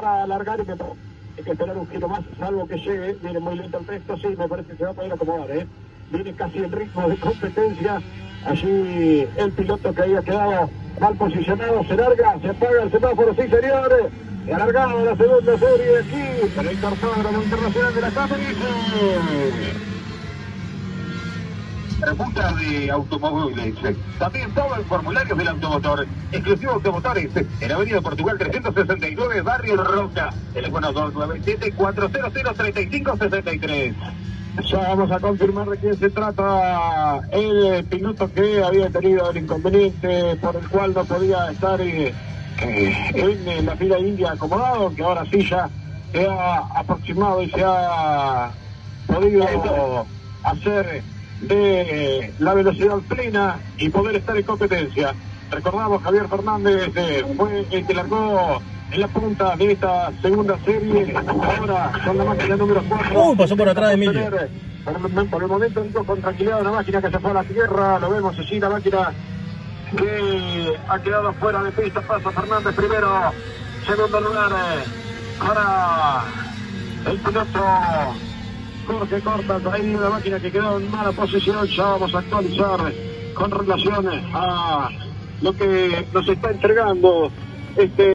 para alargar y me hay que esperar un giro más, salvo que llegue, viene muy lento el texto, sí, me parece que se va a poder acomodar, ¿eh? viene casi en ritmo de competencia, allí el piloto que había quedado mal posicionado se larga, se apaga el semáforo, sí señores, y alargado la segunda serie aquí, para el cartódromo internacional de la Cáceres preguntas de automóviles. También todo el formulario del automotor. Exclusivo Automotores, en Avenida Portugal 369, Barrio Roca. Teléfono 297-400-3563. Ya vamos a confirmar de quién se trata el piloto que había tenido el inconveniente por el cual no podía estar eh, en la fila india acomodado, que ahora sí ya se ha aproximado y se ha podido hacer de la velocidad plena y poder estar en competencia. Recordamos, Javier Fernández eh, fue el que largó en la punta de esta segunda serie. Ahora con la máquina número 4. Uh, pasó por atrás de Emilio. Por, el momento, con tranquilidad, una máquina que se fue a la tierra. Lo vemos allí, la máquina que ha quedado fuera de pista. Pasa Fernández primero, segundo lugar. Eh, ahora el piloto Jorge Cortas, ahí una máquina que quedó en mala posición, ya vamos a actualizar con relación a lo que nos está entregando este